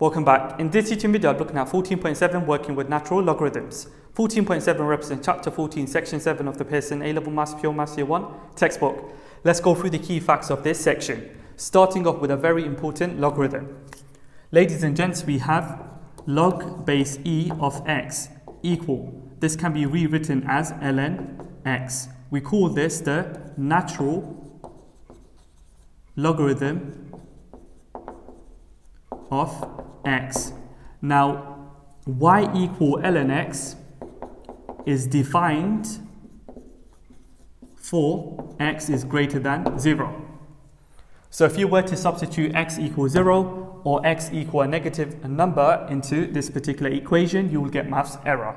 Welcome back. In this teaching video, I'm looking at 14.7 working with natural logarithms. 14.7 represents chapter 14, section 7 of the Pearson A-Level Maths Pure Maths Year 1 textbook. Let's go through the key facts of this section, starting off with a very important logarithm. Ladies and gents, we have log base e of x equal. This can be rewritten as ln x. We call this the natural logarithm of x. Now, y equal ln x is defined for x is greater than 0. So if you were to substitute x equals 0 or x equal a negative number into this particular equation, you will get maths error.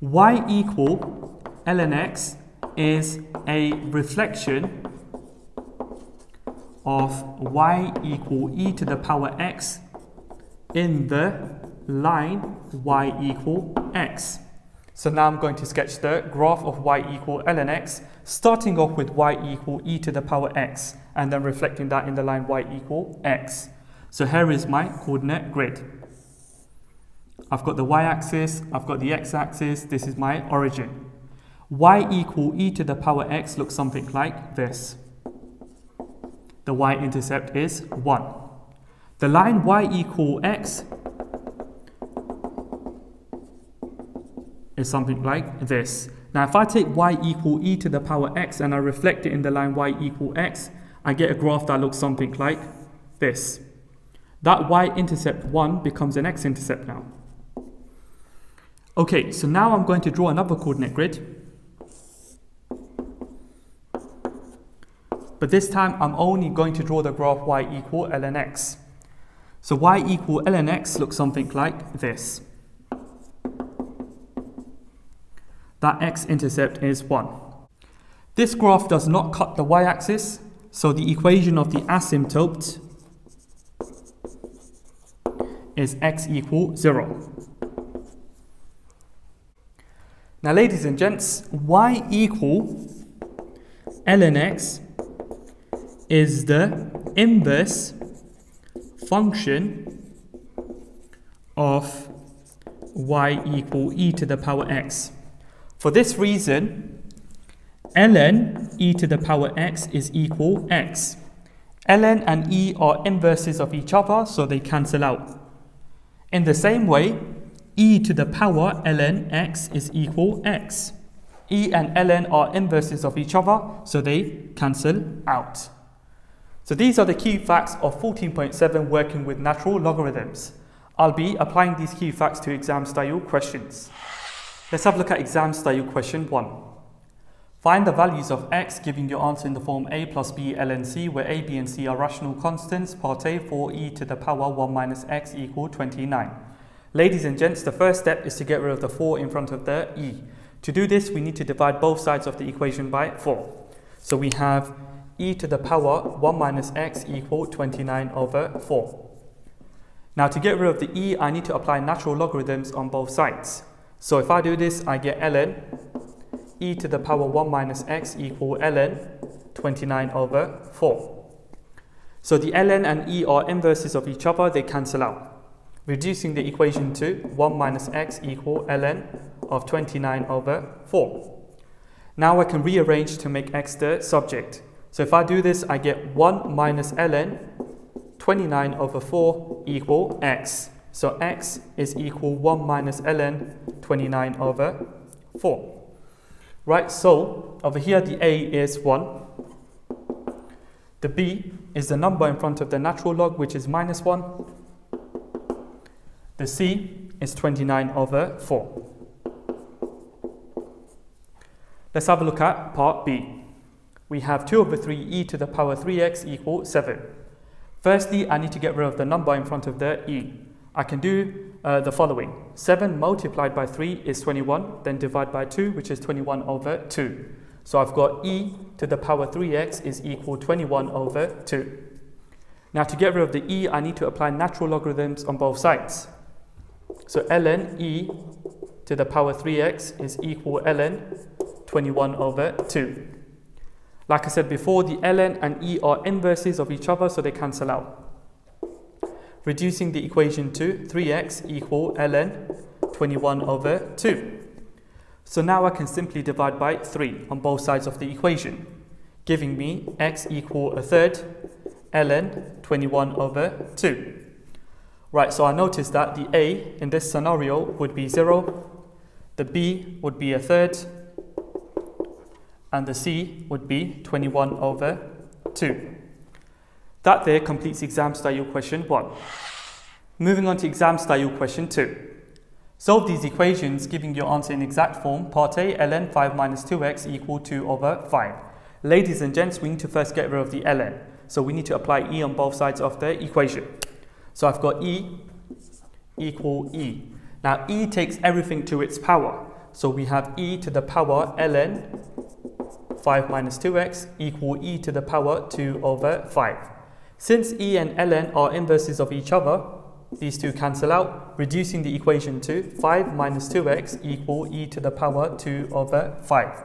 y equal ln x is a reflection of y equal e to the power x in the line y equal x. So now I'm going to sketch the graph of y equal ln x, starting off with y equal e to the power x, and then reflecting that in the line y equal x. So here is my coordinate grid. I've got the y-axis, I've got the x-axis, this is my origin. y equal e to the power x looks something like this the y-intercept is 1. The line y equal x is something like this. Now if I take y equal e to the power x and I reflect it in the line y equal x, I get a graph that looks something like this. That y-intercept 1 becomes an x-intercept now. Okay, so now I'm going to draw another coordinate grid. But this time I'm only going to draw the graph y equal ln x. So y equal ln x looks something like this. That x-intercept is 1. This graph does not cut the y-axis, so the equation of the asymptote is x equal 0. Now ladies and gents, y equal ln x is the inverse function of y equal e to the power x. For this reason, ln e to the power x is equal x. ln and e are inverses of each other, so they cancel out. In the same way, e to the power ln x is equal x. e and ln are inverses of each other, so they cancel out. So these are the key facts of 14.7 working with natural logarithms. I'll be applying these key facts to exam style questions. Let's have a look at exam style question 1. Find the values of x giving your answer in the form a plus b ln c where a, b and c are rational constants part a for e to the power 1 minus x equal 29. Ladies and gents, the first step is to get rid of the 4 in front of the e. To do this, we need to divide both sides of the equation by 4. So we have e to the power 1 minus x equal 29 over 4. Now to get rid of the e, I need to apply natural logarithms on both sides. So if I do this, I get ln e to the power 1 minus x equal ln 29 over 4. So the ln and e are inverses of each other, they cancel out, reducing the equation to 1 minus x equal ln of 29 over 4. Now I can rearrange to make x the subject. So if I do this, I get 1 minus ln 29 over 4 equal x. So x is equal 1 minus ln 29 over 4. Right, so over here the a is 1. The b is the number in front of the natural log, which is minus 1. The c is 29 over 4. Let's have a look at part b we have 2 over 3 e to the power 3x equal 7. Firstly, I need to get rid of the number in front of the e. I can do uh, the following. 7 multiplied by 3 is 21, then divide by 2, which is 21 over 2. So I've got e to the power 3x is equal 21 over 2. Now to get rid of the e, I need to apply natural logarithms on both sides. So ln e to the power 3x is equal ln 21 over 2. Like I said before, the ln and e are inverses of each other, so they cancel out. reducing the equation to 3x equal ln 21 over 2. So now I can simply divide by 3 on both sides of the equation, giving me x equal a third ln 21 over 2. Right, so I notice that the a in this scenario would be 0, the b would be a third, and the c would be 21 over 2. That there completes exam style question 1. Moving on to exam style question 2. Solve these equations giving your answer in exact form. Part A, ln 5 minus 2x equal 2 over 5. Ladies and gents, we need to first get rid of the ln. So we need to apply e on both sides of the equation. So I've got e equal e. Now e takes everything to its power. So we have e to the power ln 5 minus 2x equal e to the power 2 over 5. Since e and ln are inverses of each other, these two cancel out, reducing the equation to 5 minus 2x equal e to the power 2 over 5.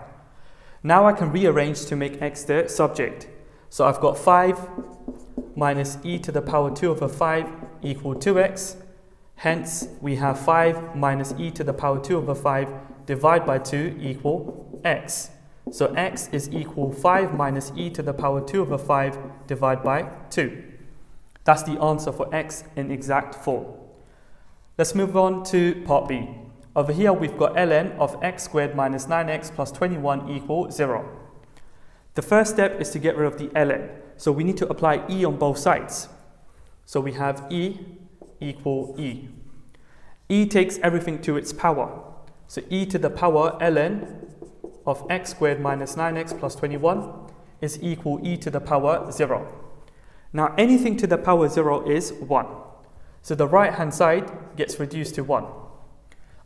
Now I can rearrange to make x the subject. So I've got 5 minus e to the power 2 over 5 equal 2x. Hence, we have 5 minus e to the power 2 over 5 divided by 2 equal x. So x is equal 5 minus e to the power 2 over 5 divided by 2. That's the answer for x in exact form. Let's move on to part B. Over here we've got ln of x squared minus 9x plus 21 equal 0. The first step is to get rid of the ln. So we need to apply e on both sides. So we have e equal e. e takes everything to its power. So e to the power ln of x squared minus 9x plus 21 is equal e to the power 0. Now anything to the power 0 is 1. So the right hand side gets reduced to 1.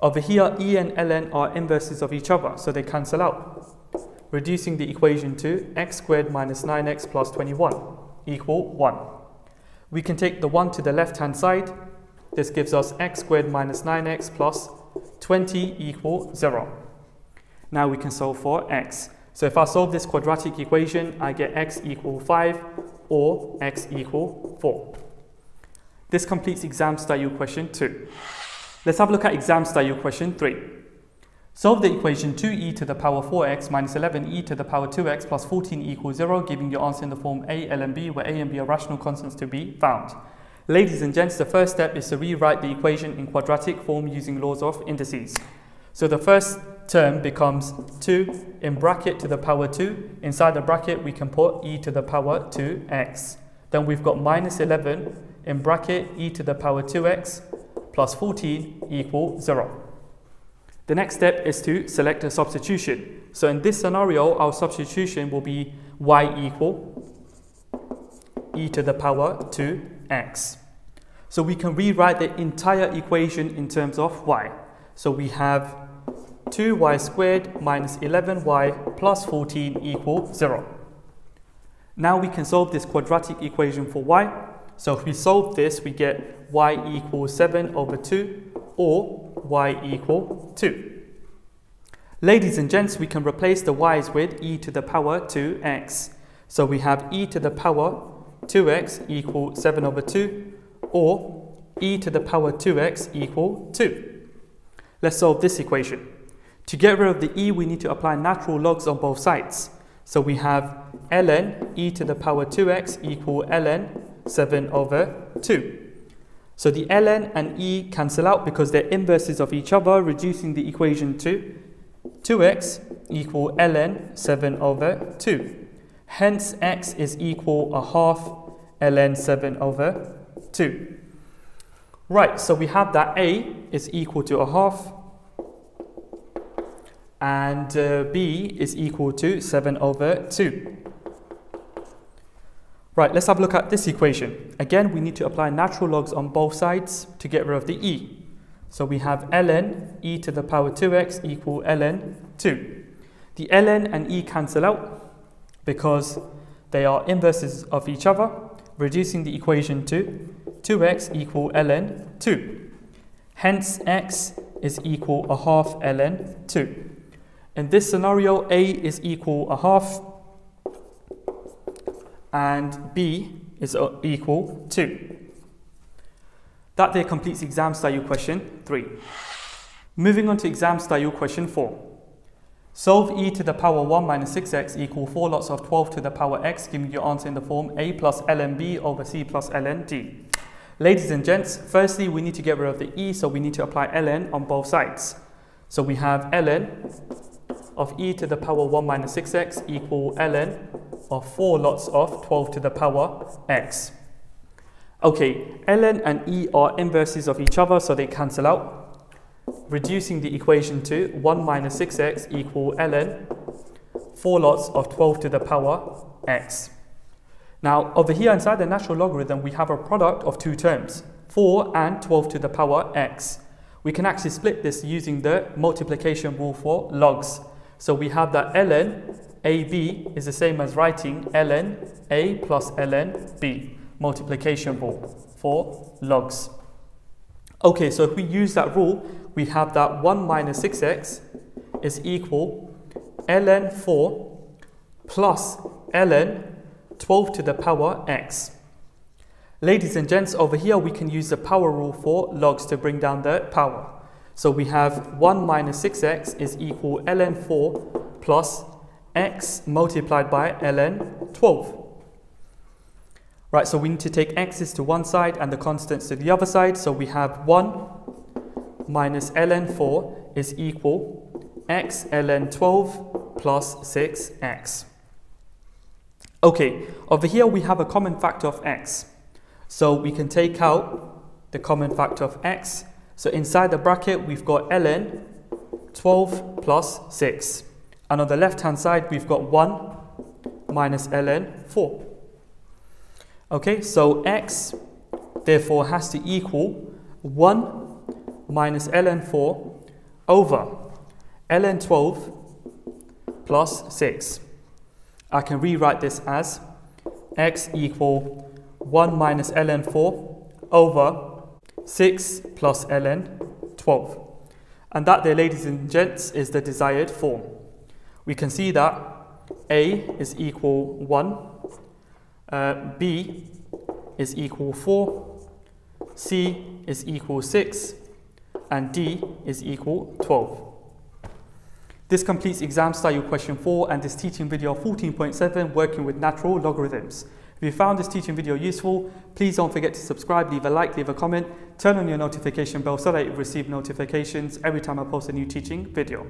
Over here, e and ln are inverses of each other, so they cancel out, reducing the equation to x squared minus 9x plus 21 equal 1. We can take the 1 to the left hand side. This gives us x squared minus 9x plus 20 equal 0. Now we can solve for x. So if I solve this quadratic equation, I get x equal 5 or x equal 4. This completes exam style question 2. Let's have a look at exam style question 3. Solve the equation 2e to the power 4x minus 11e to the power 2x plus 14 equals 0, giving your answer in the form a, ln b, where a and b are rational constants to be found. Ladies and gents, the first step is to rewrite the equation in quadratic form using laws of indices. So the first term becomes 2 in bracket to the power 2. Inside the bracket, we can put e to the power 2x. Then we've got minus 11 in bracket e to the power 2x plus 14 equal 0. The next step is to select a substitution. So in this scenario, our substitution will be y equal e to the power 2x. So we can rewrite the entire equation in terms of y. So we have 2y squared minus 11y plus 14 equal 0. Now we can solve this quadratic equation for y. So if we solve this, we get y equals 7 over 2 or y equal 2. Ladies and gents, we can replace the y's with e to the power 2x. So we have e to the power 2x equal 7 over 2 or e to the power 2x equal 2. Let's solve this equation. To get rid of the e, we need to apply natural logs on both sides. So we have ln e to the power 2x equal ln 7 over 2. So the ln and e cancel out because they're inverses of each other, reducing the equation to 2x equal ln 7 over 2. Hence x is equal a half ln 7 over 2. Right, so we have that a is equal to a half and uh, b is equal to 7 over 2. Right, let's have a look at this equation. Again, we need to apply natural logs on both sides to get rid of the e. So we have ln e to the power 2x equal ln 2. The ln and e cancel out because they are inverses of each other, reducing the equation to 2x equal ln 2. Hence, x is equal a half ln 2. In this scenario, A is equal a half and B is uh, equal 2. That there completes exam style question 3. Moving on to exam style question 4. Solve e to the power 1 minus 6x equal 4 lots of 12 to the power x, giving your answer in the form a plus ln b over c plus ln d. Ladies and gents, firstly we need to get rid of the e, so we need to apply ln on both sides. So we have ln of e to the power 1 minus 6x equal ln of 4 lots of 12 to the power x. Okay, ln and e are inverses of each other, so they cancel out reducing the equation to 1 minus 6x equal ln 4 lots of 12 to the power x. Now, over here inside the natural logarithm, we have a product of two terms, 4 and 12 to the power x. We can actually split this using the multiplication rule for logs. So we have that ln ab is the same as writing ln a plus ln b, multiplication rule for logs. Okay, so if we use that rule, we have that 1 minus 6x is equal ln 4 plus ln 12 to the power x. Ladies and gents, over here we can use the power rule for logs to bring down the power. So we have 1 minus 6x is equal ln 4 plus x multiplied by ln 12. Right, so we need to take x's to one side and the constants to the other side. So we have 1 minus ln 4 is equal x ln 12 plus 6x. Okay, over here we have a common factor of x. So we can take out the common factor of x. So inside the bracket we've got ln 12 plus 6. And on the left hand side we've got 1 minus ln 4. Okay, so x therefore has to equal 1 minus ln 4 over ln 12 plus 6. I can rewrite this as x equal 1 minus ln 4 over 6 plus ln 12. And that there, ladies and gents, is the desired form. We can see that a is equal 1, uh, b is equal 4, c is equal 6, and D is equal 12. This completes exam style question 4 and this teaching video 14.7 working with natural logarithms. If you found this teaching video useful, please don't forget to subscribe, leave a like, leave a comment, turn on your notification bell so that you receive notifications every time I post a new teaching video.